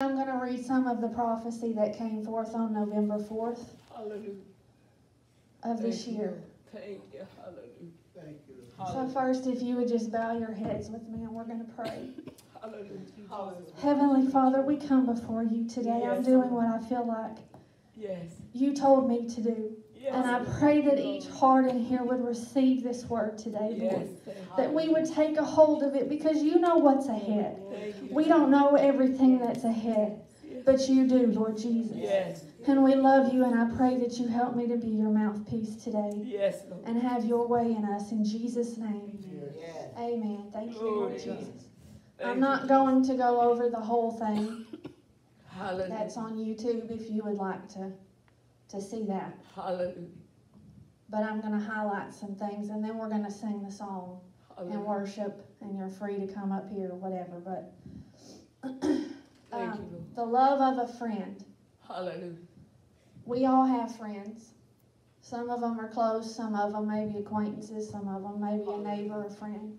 I'm going to read some of the prophecy that came forth on November 4th Hallelujah. of this Thank you, year. Lord. Thank you. Hallelujah. Thank you. So, first, if you would just bow your heads with me and we're going to pray. Hallelujah. Hallelujah. Heavenly Father, we come before you today. I'm doing what I feel like Yes. you told me to do. Yes. And I pray that each heart in here would receive this word today, Lord. Thank. That we would take a hold of it because you know what's ahead. We don't know everything that's ahead, but you do, Lord Jesus. Yes. And we love you, and I pray that you help me to be your mouthpiece today Yes, Lord. and have your way in us. In Jesus' name, Yes. amen. Thank you, Lord. Jesus. Thank I'm not going to go over the whole thing. Hallelujah. That's on YouTube if you would like to, to see that. Hallelujah. But I'm going to highlight some things, and then we're going to sing the song and worship, and you're free to come up here or whatever. But Thank you, um, Lord. the love of a friend. Hallelujah. We all have friends. Some of them are close, some of them may be acquaintances, some of them may be a neighbor, a friend.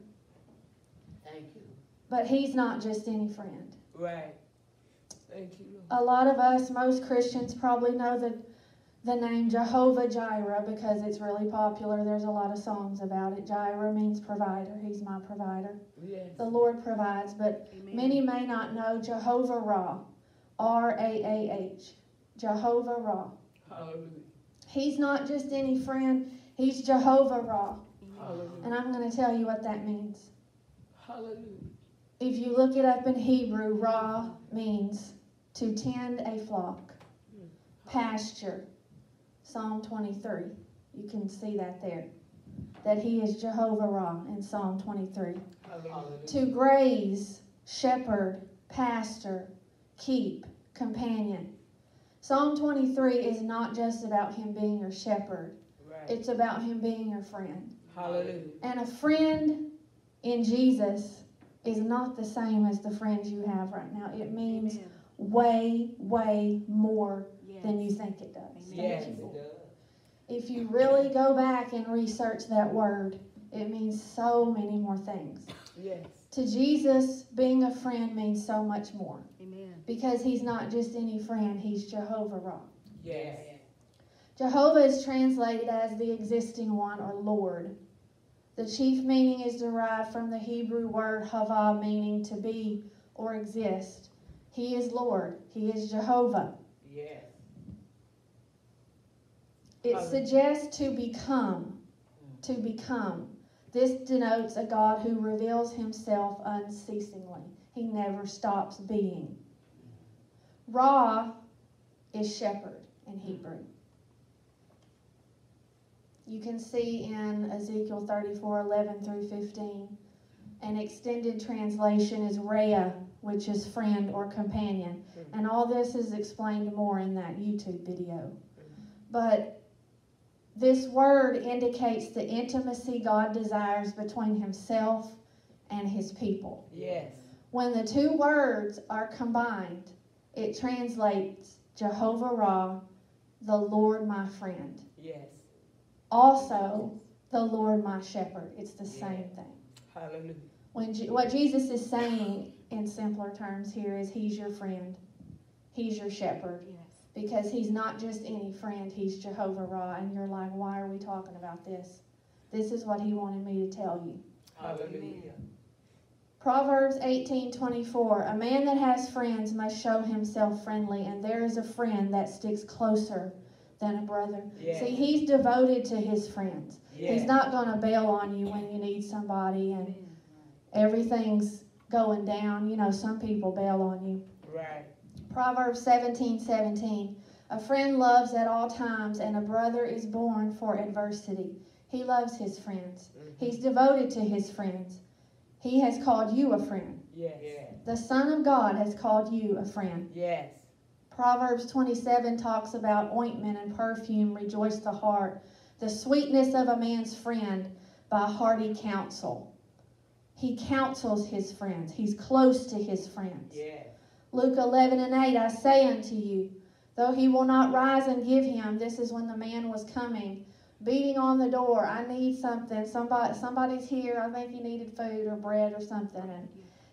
Thank you. But he's not just any friend. Right. Thank you, Lord. A lot of us, most Christians, probably know the, the name Jehovah Jireh because it's really popular. There's a lot of songs about it. Jireh means provider. He's my provider. Yes. The Lord provides, but many may not know Jehovah Ra, R A A H. Jehovah Ra. Hallelujah. He's not just any friend, he's Jehovah Ra. Hallelujah. And I'm going to tell you what that means. Hallelujah. If you look it up in Hebrew, Ra means to tend a flock, pasture. Psalm 23. You can see that there. That he is Jehovah Ra in Psalm 23. Hallelujah. To graze, shepherd, pastor, keep, companion. Psalm 23 is not just about him being your shepherd, Right. it's about him being your friend. Hallelujah. And a friend in Jesus is not the same as the friends you have right now. It means way, way more than you think it does. Yes. You, Lord. If you really go back and research that word, it means so many more things. Yes. To Jesus, being a friend means so much more Amen. because he's not just any friend, he's Jehovah Ra. Yes. Jehovah is translated as the existing one or Lord. The chief meaning is derived from the Hebrew word hava, meaning to be or exist. He is Lord, He is Jehovah. Yes. It suggests to become, to become. This denotes a God who reveals Himself unceasingly. He never stops being. Ra is shepherd in Hebrew. You can see in Ezekiel 34 11 through 15. An extended translation is Rhea, which is friend or companion. Hmm. And all this is explained more in that YouTube video. But this word indicates the intimacy God desires between Himself and His people. Yes. When the two words are combined, it translates Jehovah Ra, the Lord my friend. Yes. Also, the Lord my shepherd. It's the same thing. Hallelujah. When Je- what Jesus is saying in simpler terms here is He's your friend, He's your shepherd. Yes. Because He's not just any friend, He's Jehovah Ra. And you're like, why are we talking about this? This is what He wanted me to tell you. Hallelujah. Proverbs 18:24 A man that has friends must show himself friendly and there is a friend that sticks closer than a brother. Yes. See, he's devoted to his friends. Yes. He's not going to bail on you when you need somebody and everything's going down. You know, some people bail on you. Right. Proverbs 17:17 A friend loves at all times and a brother is born for adversity. He loves his friends. Mm-hmm. He's devoted to his friends. He has called you a friend. Yes. Yes. The Son of God has called you a friend. Yes. Proverbs 27 talks about ointment and perfume rejoice the heart, the sweetness of a man's friend by hearty counsel. He counsels his friends, he's close to his friends. Yes. Luke 11 and 8 I say unto you, though he will not rise and give him, this is when the man was coming, beating on the door, I need something. Somebody, somebody's here. I think he needed food or bread or something. And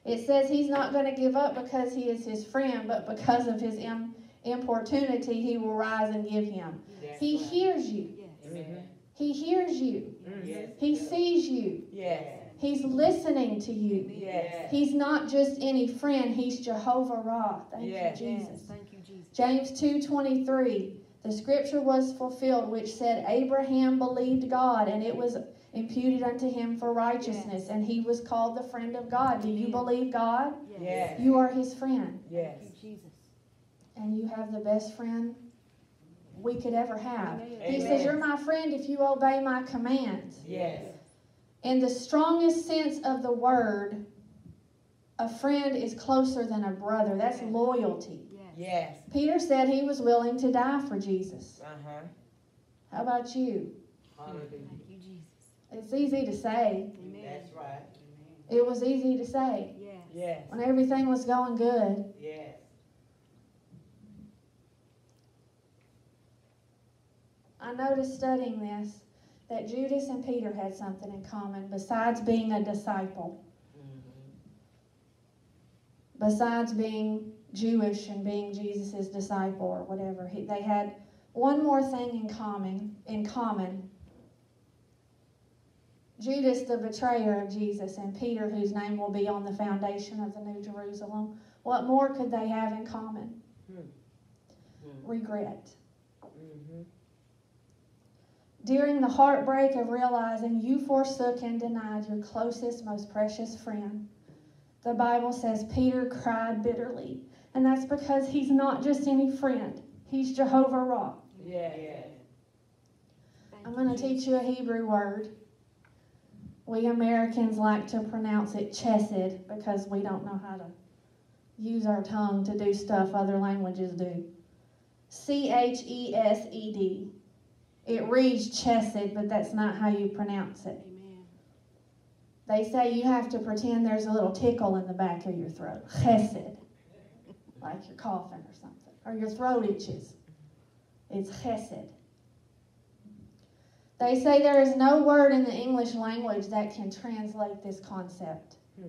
It says he's not going to give up because he is his friend, but because of his Im- importunity, he will rise and give him. Yes. He hears you. Yes. He hears you. Yes. He sees you. Yes. He's listening to you. Yes. He's not just any friend, he's Jehovah Ra. Thank Yes. you, Jesus. Yes. Thank you, Jesus. James 2:23 The scripture was fulfilled which said Abraham believed God and it was imputed unto him for righteousness and he was called the friend of God. Do you believe God? Yes. You are his friend Yes. Thank you, Jesus. and you have the best friend we could ever have. Amen. He Amen. says you're my friend if you obey my commands. Yes. In the strongest sense of the word, a friend is closer than a brother. That's Yes. loyalty. Yes. Yes. Peter said he was willing to die for Jesus. Uh huh. How about you? Hallelujah. Thank you, Jesus. It's easy to say. Amen. That's right. It was easy to say Yes. Yes. when everything was going good. Yes. I noticed studying this that Judas and Peter had something in common besides being a disciple, Mm-hmm. besides being Jewish and being Jesus' disciple or whatever. He, they had one more thing in common. In common, Judas, the betrayer of Jesus, and Peter, whose name will be on the foundation of the New Jerusalem. What more could they have in common? Hmm. Regret. Mm-hmm. During the heartbreak of realizing you forsook and denied your closest, most precious friend, the Bible says Peter cried bitterly. And that's because he's not just any friend, he's Jehovah Ra. Yeah. Yes. Thank I'm going to teach you a Hebrew word. We Americans like to pronounce it chesed because we don't know how to use our tongue to do stuff other languages do. C H E S E D. It reads chesed, but that's not how you pronounce it. Amen. They say you have to pretend there's a little tickle in the back of your throat. Chesed. Like you're coughing or something. Or your throat itches. It's chesed. They say there is no word in the English language that can translate this concept. Hmm.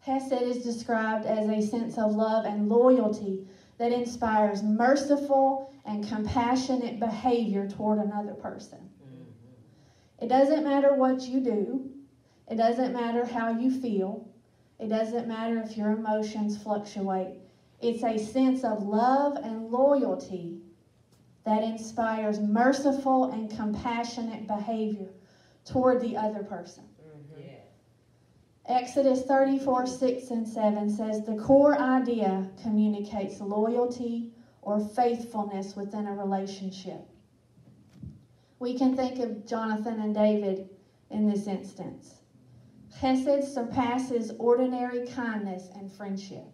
Hesed is described as a sense of love and loyalty that inspires merciful and compassionate behavior toward another person. Mm-hmm. It doesn't matter what you do. It doesn't matter how you feel. It doesn't matter if your emotions fluctuate. It's a sense of love and loyalty that inspires merciful and compassionate behavior toward the other person. Exodus 34 6 and 7 says the core idea communicates loyalty or faithfulness within a relationship. We can think of Jonathan and David in this instance. Chesed surpasses ordinary kindness and friendship,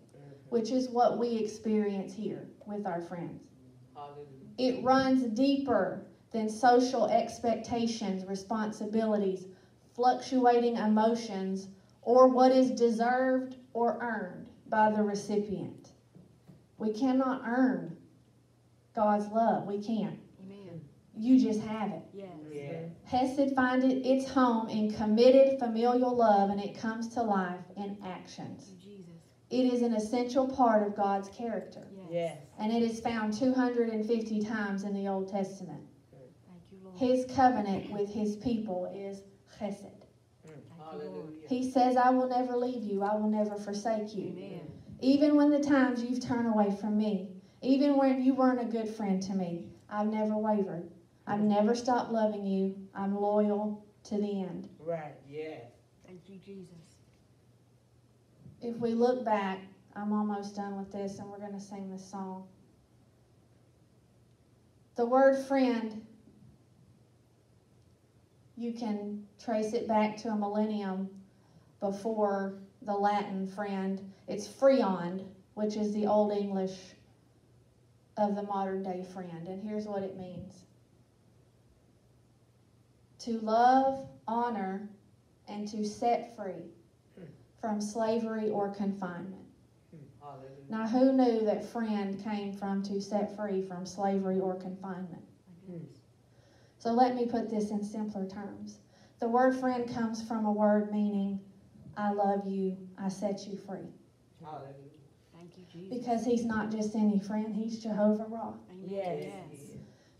which is what we experience here with our friends. It runs deeper than social expectations, responsibilities, fluctuating emotions, or what is deserved or earned by the recipient. We cannot earn God's love. We can't. Amen. You just have it. Yes. Yes. Hesed finds it its home in committed familial love and it comes to life in actions. Jesus. It is an essential part of God's character Yes. Yes. and it is found 250 times in the Old Testament. Thank you, Lord. His covenant with his people is chesed. Thank you, Lord. Hallelujah. He says, I will never leave you, I will never forsake you. Amen. Even when the times you've turned away from me, even when you weren't a good friend to me, I've never wavered. I've never stopped loving you. I'm loyal to the end. Right. Yes. Thank you, Jesus. If we look back, I'm almost done with this and we're going to sing this song. The word friend, you can trace it back to a millennium before the Latin friend. It's friand, which is the Old English of the modern day friend. And here's what it means to love, honor, and to set free hmm. from slavery or confinement. Hmm. Hallelujah. Now, who knew that friend came from to set free from slavery or confinement? My goodness. So let me put this in simpler terms. The word friend comes from a word meaning I love you. I set you free. Hallelujah. Thank you, Jesus. Because he's not just any friend, he's Jehovah Ra. Yes. Yes.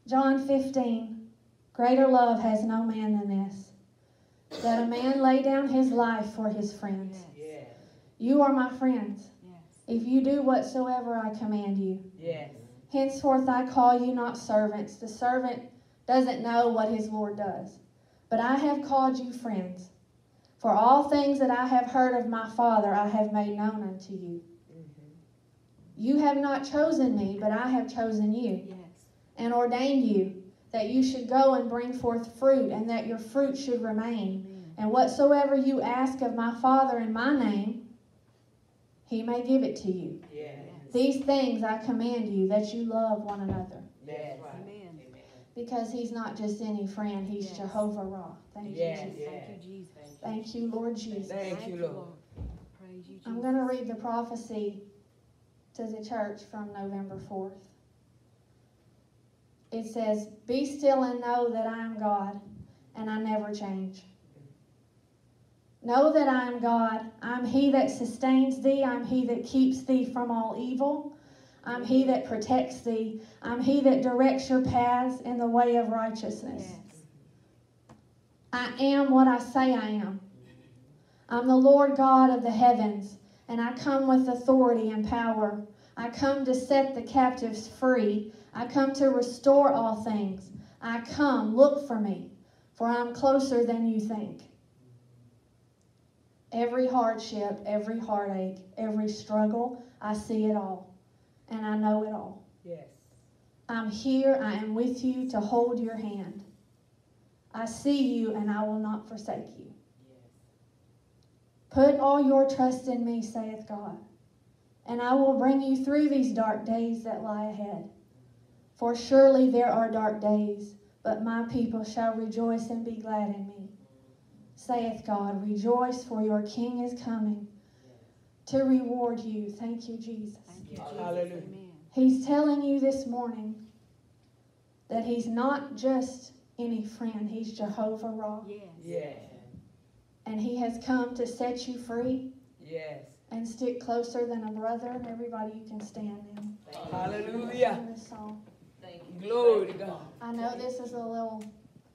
John 15 Greater love has no man than this, that a man lay down his life for his friends. Yes. Yes. You are my friends, Yes. if you do whatsoever I command you. Yes. Henceforth I call you not servants. The servant doesn't know what his Lord does. But I have called you friends. For all things that I have heard of my Father I have made known unto you. Mhm. You have not chosen me, but I have chosen you, Yes. and ordained you that you should go and bring forth fruit, and that your fruit should remain. Amen. And whatsoever you ask of my Father in my name, he may give it to you. Yes. These things I command you, that you love one another. That's right. Amen. Amen. Because he's not just any friend, he's Yes. Jehovah Ra. Thank you, Yes. Jesus. Thank you, Jesus. Thank you, Lord Jesus. Thank you, Lord. Praise you, Jesus. I'm going to read the prophecy to the church from November 4th. It says, Be still and know that I am God, and I never change. Know that I am God. I'm He that sustains thee. I'm He that keeps thee from all evil. I'm He that protects thee. I'm He that directs your paths in the way of righteousness. Yes. I am what I say I am. I'm the Lord God of the heavens, and I come with authority and power. I come to set the captives free. I come to restore all things. I come, look for me, for I'm closer than you think. Every hardship, every heartache, every struggle, I see it all, and I know it all. Yes. I'm here, I am with you to hold your hand. I see you, and I will not forsake you. Yes. Put all your trust in me, saith God, and I will bring you through these dark days that lie ahead. For surely there are dark days, but my people shall rejoice and be glad in me. Saith God, Rejoice, for your King is coming to reward you. Thank you, Jesus. Thank you, Jesus. Hallelujah. He's telling you this morning that He's not just any friend, He's Jehovah Ra. Yes. Yes. And He has come to set you free Yes. and stick closer than a brother. And everybody, you can stand now. Hallelujah. Sing this song. Thank you. Glory to God. I know this is a little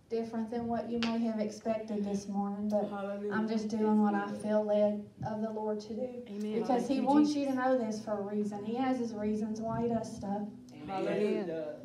different than what you may have expected this morning, but Hallelujah. I'm just doing what I feel led of the Lord to do. Amen. Because Thank He wants you to know this for a reason. He has His reasons why He does stuff. Hallelujah.